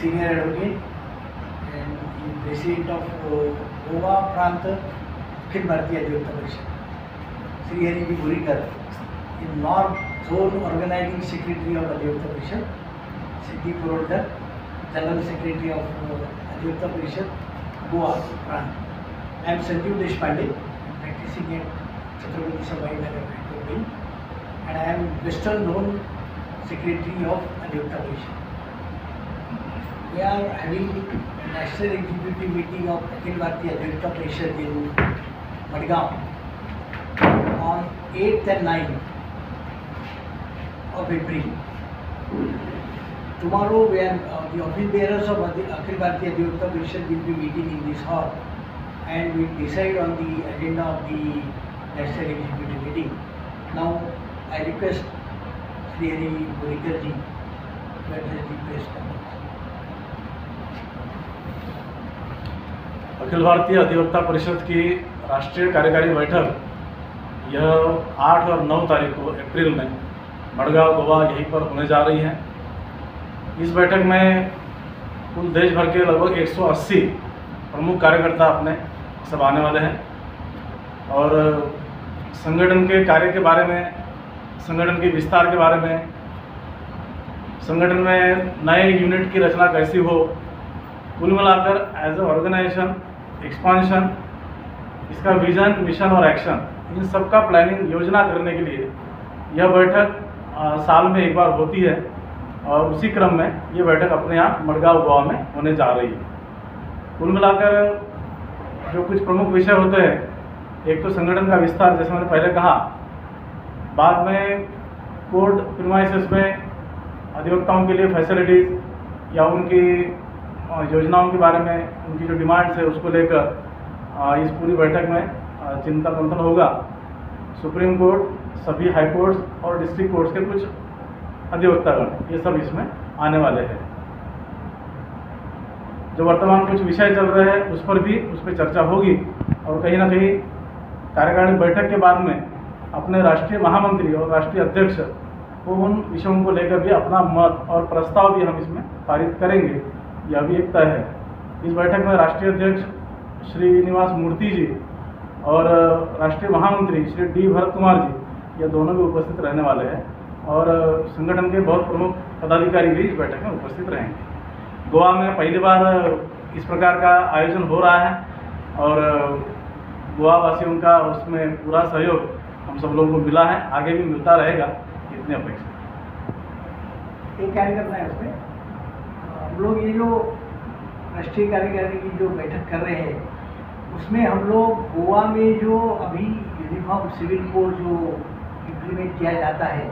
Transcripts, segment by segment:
senior advocate and president of uh, Goa प्रांत Akhil Bharatiya Adhivakta Parishad Shri Hari ji Gurikar in north zone organising secretary of Adhivakta Parishad Siddhi Purodkar general secretary of Adhivakta Parishad Goa प्रांत I am Sanjeev Deshpande practicing at Chhatrapati Sambhaji Nagar High and I am Western Zone Secretary of Adhyukta Parishad. We are having National Executive Meeting of Akhil Bharatiya Adhyukta Parishad in Madgaon on 8th and 9th of April. Tomorrow we are, uh, the office bearers of Akhil Bharatiya Adhyukta Parishad will be meeting in this hall and we decide on the agenda of the National Executive Meeting. Now I request Sri Hari Burikar ji to address the press conference. Akhil Bharatiya Adhivakta Parishad की राष्ट्रीय कार्यकारी बैठक यह आठ और नौ तारीख को अप्रैल में मडगांव, गोवा यहीं पर होने जा रही है। इस बैठक में कुल देश भर के लगभग 180 प्रमुख कार्यकर्ता अपने सब आने वाले हैं और संगठन के कार्य के बारे में, संगठन के विस्तार के बारे में, संगठन में नए यूनिट की रचना कैसी हो कुल मिलाकर एज ए ऑर्गेनाइजेशन एक्सपांशन इसका विजन मिशन और एक्शन इन सब का प्लानिंग योजना करने के लिए यह बैठक साल में एक बार होती है और उसी क्रम में ये बैठक अपने यहाँ मडगांव गोवा में होने जा रही है। कुल मिलाकर जो कुछ प्रमुख विषय होते हैं, एक तो संगठन का विस्तार, जैसे मैंने पहले कहा, बाद में कोर्ट प्रीमाइसिस में अधिवक्ताओं के लिए फैसिलिटीज़ या उनकी योजनाओं के बारे में, उनकी जो डिमांड्स है, उसको लेकर इस पूरी बैठक में चिंता मंथन होगा। सुप्रीम कोर्ट, सभी हाई कोर्ट्स और डिस्ट्रिक्ट कोर्ट्स के कुछ अधिवक्तागण, ये सब इसमें आने वाले हैं। जो वर्तमान कुछ विषय चल रहे हैं, उस पर भी उस पर चर्चा होगी और कहीं ना कहीं कार्यकारिणी बैठक के बाद में अपने राष्ट्रीय महामंत्री और राष्ट्रीय अध्यक्ष को उन विषयों को लेकर भी अपना मत और प्रस्ताव भी हम इसमें पारित करेंगे। यह भी एक तय है। इस बैठक में राष्ट्रीय अध्यक्ष श्रीनिवास मूर्ति जी और राष्ट्रीय महामंत्री श्री डी भरत कुमार जी यह दोनों भी उपस्थित रहने वाले हैं और संगठन के बहुत प्रमुख पदाधिकारी भी इस बैठक में उपस्थित रहेंगे। गोवा में पहली बार इस प्रकार का आयोजन हो रहा है और गोवा वासियों का उसमें पूरा सहयोग हम सब लोगों को मिला है। आगे भी मिलता रहेगा, इतनी अपेक्षा। एक कार्यकर्ता है उसमें? हम लोग ये जो राष्ट्रीय कार्यकारिणी की जो बैठक कर रहे हैं उसमें हम लोग गोवा में जो अभी यूनिफॉर्म सिविल कोड जो इम्प्लीमेंट किया जाता है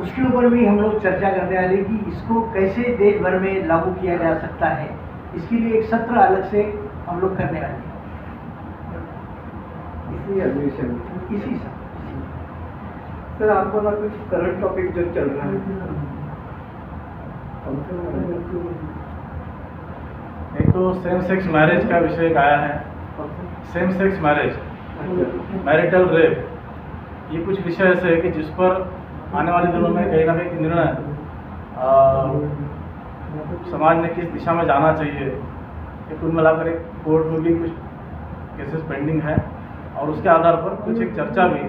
उसके ऊपर भी हम लोग चर्चा करने वाले कि इसको कैसे देश भर में लागू किया जा सकता है। इसके लिए एक सत्र अलग से हम लोग करने वाले हैं। इसी अधिवेशन इसी सत्र। सर आपको ना कुछ करंट टॉपिक जो चल रहा है? कौन से वाला है? एक तो सेम सेक्स मैरिज का विषय आया है same sex marriage. Marital rape ये कुछ विषय ऐसे है कि जिस पर आने वाले दिनों में कहीं ना कहीं निर्णय समाज ने किस दिशा में जाना चाहिए, ये कुल मिलाकर एक कोर्ट में भी कुछ केसेस पेंडिंग है और उसके आधार पर कुछ एक चर्चा भी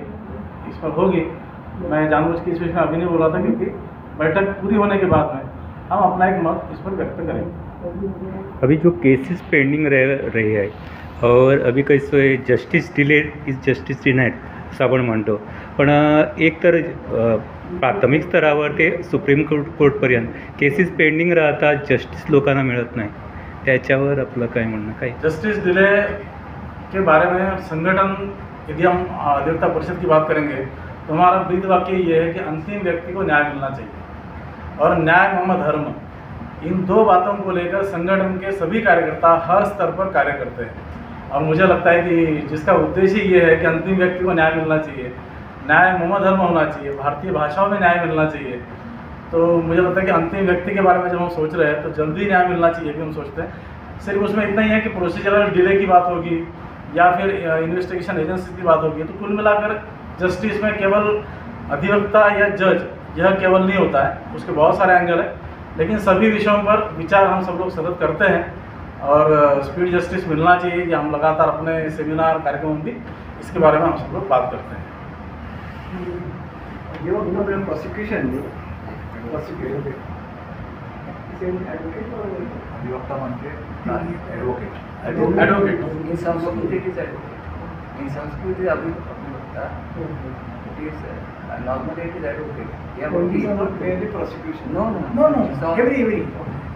इस पर होगी मैं जानबूझ के इस विषय में अभी नहीं बोल रहा था क्योंकि बैठक पूरी होने के बाद में हम अपना एक मत इस पर व्यक्त करेंगे अभी जो केसेस पेंडिंग रह रही आहे और अभी कसं justice delay is justice denied असं आपण म्हणतो पण एक तर प्राथमिक स्तरावर ते सुप्रीम कोर्ट कोर्टपर्यंत केसेस पेंडिंग राहतात जस्टिस लोकांना मिळत नाही. त्याच्यावर आपलं काय म्हणणं काय? जस्टिस डिले के बारे में संगठन यदि हम अधिवक्ता परिषद की बात करेंगे तो हमारा ब्रीद वाक्य ये है कि अंतिम व्यक्ति को न्याय मिलना चाहिए। और न्याय मम धर्म। इन दो बातों को लेकर संगठन के सभी कार्यकर्ता हर स्तर पर कार्य करते हैं। और मुझे लगता है कि जिसका उद्देश्य ये है कि अंतिम व्यक्ति को न्याय मिलना चाहिए। न्याय मम धर्म होना चाहिए। भारतीय भाषाओं में न्याय मिलना चाहिए। तो मुझे लगता है कि अंतिम व्यक्ति के बारे में जब हम सोच रहे हैं तो जल्दी न्याय मिलना चाहिए भी हम सोचते हैं। सिर्फ़ उसमें इतना ही है कि प्रोसीजरल डिले की बात होगी, या फिर इन्वेस्टिगेशन एजेंसी की बात होगी। तो कुल मिलाकर जस्टिस में केवल अधिवक्ता या जज यह केवल नहीं होता है उसके बहुत सारे एंगल है लेकिन सभी विषयों पर विचार हम सब लोग सतत करते हैं और स्पीड जस्टिस मिलना चाहिए कि हम लगातार अपने सेमिनार कार्यक्रम भी इसके बारे में हम सब लोग बात करते हैं। प्रॉसिक्युशन सेम ॲडव्होकेट अधिवक्ता म्हणजे advocate Advocate. Sanskrit it is advocate. In Sanskrit it is uh, prosecution no, no, No, no, every, every.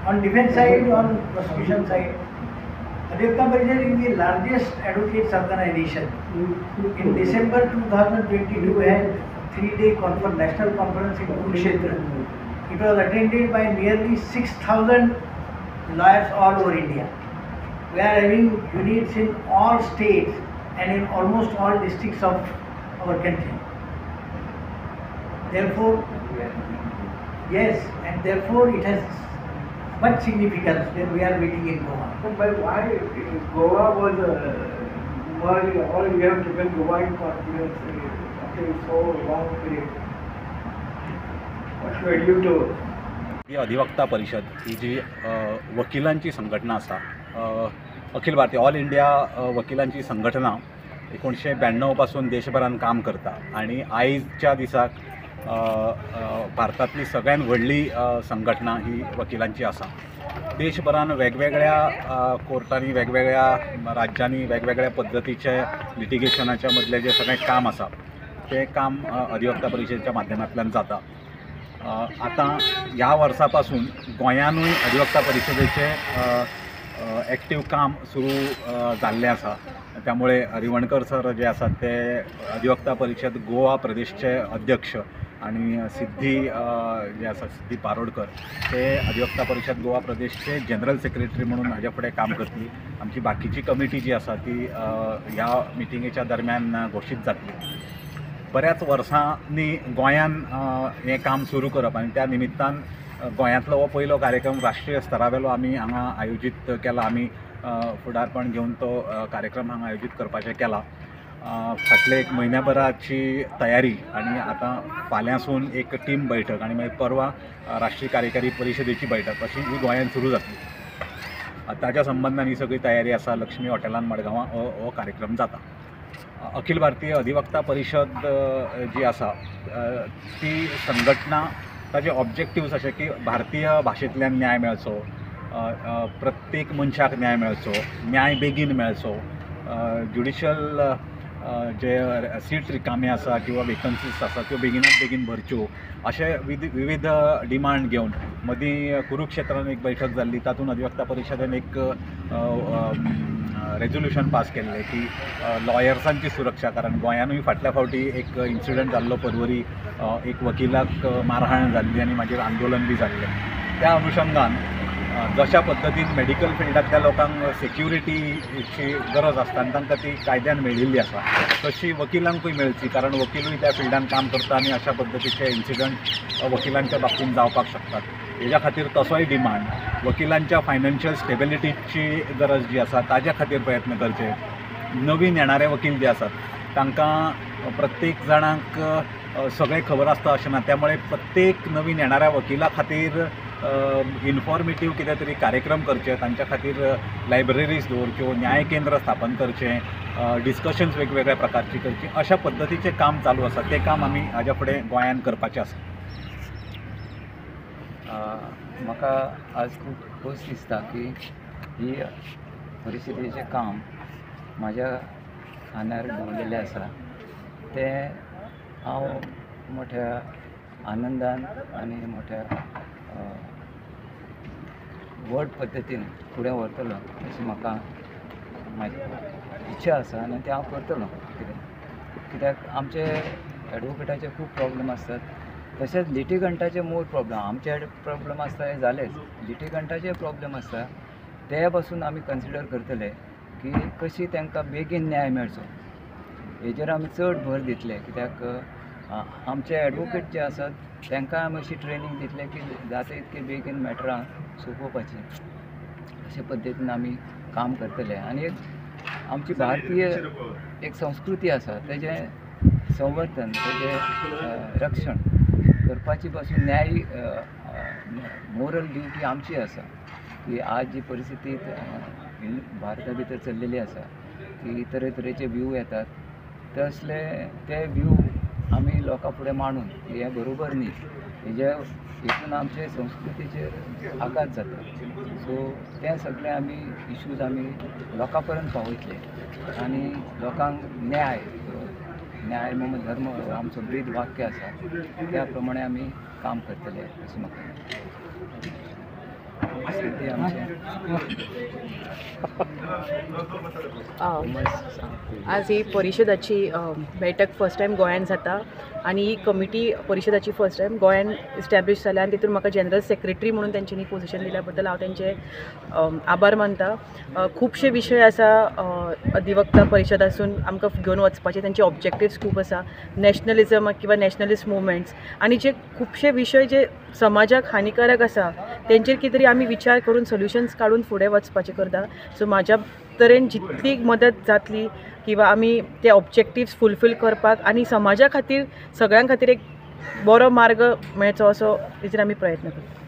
On defense side, on prosecution side. Adhyakta Parishad is the largest advocates organization. In December 2022, we had three-day conference, national conference in Kurukshetra. It was attended by nearly 6,000 lawyers all over India. We are having units in all states and in almost all districts of our country. Therefore, yes, and therefore it has much significance when we are meeting in Goa. So, But why Goa was uh, merged, all you have given Goa in confidence uh, after so long period? What led you to ही अधिवक्ता परिषद ही जी अ, वकिलांची संघटना आसा Akhil Bharatiya all India अ, वकिलांची संघटना एकोणशे ब्याण्णवपासून देशभरान काम करता. आणि आयजच्या दिसाक भारतातली भारतांतली सगळ्यात व्हडली संघटना ही वकिलांची आसा देशभरान वेगवेगळ्या कोर्टांनी वेगवेगळ्या राज्यांनी वेगवेगळ्या पद्धतीचे लिटिगेशनाच्या मदलें जें सगळें काम आसा तें काम अधिवक्ता परिशदेच्या माध्यमांतल्यान जाता. आतां आता ह्या वर्सा पासून गोंयानूय अधिवक्ता परिशदेचे ॲक्टीव काम सुरू जाल्लें आसा त्यामुळे हरिवणकर सर जे आसात ते अधिवक्ता परिशद गोवा प्रदेशचे अध्यक्ष आणि सिद्धी जे आसा सिद्धी पारोडकर ते अधिवक्ता परिशद गोवा प्रदेशचे जनरल सेक्रेटरी म्हणून हाजे फुडें काम करतली. आमची बाकीची कमिटी जी आसा ती ह्या मिटिंगेच्या दरम्यान घोशीत जातली. बऱ्याच वर्सांनी गोंयान हें काम सुरू करप आनी त्या निमित्तान गोंयांतलो हो पयलो कार्यक्रम राष्ट्रीय स्तरावेलो आमी हांगा आयोजीत केला. आमी फुडारपण घेवन तो कार्यक्रम हांगा आयोजीत करपाचें केला. फाटले एक म्हयन्याभराची तयारी आनी आतां फाल्यांसून एक टीम बैठक आनी मागीर परवा राष्ट्रीय कार्यकारी परिशदेची बैठक अशी ही गोंयांत सुरू जातली ताच्या संबंदान ही सगळी तयारी आसा लक्ष्मी हॉटेलान मडगांवां हो हो कार्यक्रम जाता. अखिल भारतीय अधिवक्ता परिशद जी आसा ती संघटना ताचे ऑब्जेक्टिव्स अशे की भारतीय भाशेंतल्यान न्याय मेळचो प्रत्येक मनशाक न्याय मेळचो न्याय बेगीन मेळचो ज्युडिशल जे सीट रिकामे आसा किंवा वेकन्सीज आसा त्यो बेगिनात बेगीन भरच्यो अशे विध विविध डिमांड घेवन मदीं कुरुक्षेत्रान एक बैठक जाल्ली तातूंत अधिवक्ता परिशदेन एक रेजोल्युशन पास केल्लें की लॉयर्सांची सुरक्षा. कारण गोंयानूय फाटल्या फावटी एक इन्सिडंट जाल्लो परवरी एक वकिलाक मारहाण जाल्ली आनी मागीर आंदोलन बी जाल्लें त्या अनुशंगान जशा पद्दतीन मेडिकल फिल्डांतल्या लोकांक सेक्युरिटीची गरज आसता आनी तांकां ती कायद्यान मेळिल्ली आसा तशी वकिलांकूय मेळची. कारण वकिलूय त्या फिल्डान काम करता आनी अशा पद्दतीचे इन्सिडंट वकिलांच्या बाबतीन जावपाक शकतात. हेज्या खातीर तसोय डिमांड. वकिलांच्या फायनान्शियल स्टेबिलिटीची गरज जी आसा ताज्या खातीर प्रयत्न करचे. नवीन येणारे वकील जे आसात तांकां प्रत्येक जाणांक सगळें खबर आसता अशें ना. त्यामुळे प्रत्येक नवीन येणाऱ्या वकिला खातीर इन्फॉर्मेटीव कितें तरी कार्यक्रम करचे तांच्या खातीर लायब्ररीज दवरच्यो न्याय केंद्र स्थापन करचें डिस्कशन्स वेगवेगळ्या प्रकारची करची. अशा पद्दतीचें काम चालू आसा. तें काम आमी हाज्या फुडें गोंयांत करपाचें आसा. म्हाका आज खूब खोस दिसता की ही परिस्थितीचें काम म्हाज्या खांद्यार दवरलेलें आसा तें हांव मोठ्या आनंदान आनी मोठ्या व्हड पद्दतीन फुडें व्हरतलो अशी म्हाका म्हाजी इच्छा आसा आनी तें हांव करतलो कितें कित्याक आमचे एडवोकेटाचे खूब प्रॉब्लेम आसतात तशेंच लिटिगंटाचे मूळ प्रॉब्लेम आमचे प्रॉब्लेम आसता हे जालेच लिटिगंटाचे प्रॉब्लेम आसता ते पासून आमी कन्सिडर करतले की कशी तांकां बेगीन न्याय मेळचो. हेजेर आमी चड भर दितले कित्याक आमचे एडवोकेट जे आसात तांकां आमी अशी ट्रेनींग दितले की जाता इतके बेगीन मॅटरां सोंपोवपाची. अशे पद्दतीन आमी काम करतले. आनी एक आमची भारतीय एक संस्कृती आसा तेजें संवर्धन तेजें रक्षण. करपाची पासून न्याय मोरल ड्युटी आमची आसा की आज जी परिस्थिती भारता भितर चल्लेली आसा की तरेतरेचे व्यू येतात. तसले ते व्यू आमी लोकां फुडें मांडून की हें बरोबर न्ही हेजे हितून आमचे संस्कृतीचेर आघात जाता सो ते सगळे आमी इश्यूज आमी लोकां पर्यंत पावयतले आनी लोकांक न्याय न्याय मम धर्म आमचो ब्रीद वाक्य आसा त्या प्रमाणे आमी काम करतले अशें म्हाका आज ही परिशदाची बैठक फर्स्ट टायम गोंयांत जाता. आनी ही कमिटी परिशदाची फर्स्ट टायम गोंयान इस्टॅब्लीश जाल्या आनी तितून म्हाका जनरल सेक्रेटरी म्हणून तेंच्यांनी पोझिशन दिल्या बद्दल हांव तेंचे आभार मानता. खुबशे विशय आसा अधिवक्ता परिशदासून आमकां घेवन वचपाचे तेंचे ऑब्जेक्टिव्स खूब आसा नॅशनलिजम किंवा नॅशनलिस्ट मुवमेंट्स आनी जे खुबशे विशय जे समाजाक हानिकारक आसा तेंचेर कितें तरी आमी विचार करून सोल्युशन्स काडून फुडें वचपाचें करता. सो म्हाज्या तरेन जितली मदत जातली किंवा आमी ते ऑब्जेक्टिव्स फुलफील करपाक आनी समाजा खातीर सगळ्यां खातीर एक बरो मार्ग मेळचो असो हेचेर आमी प्रयत्न करता.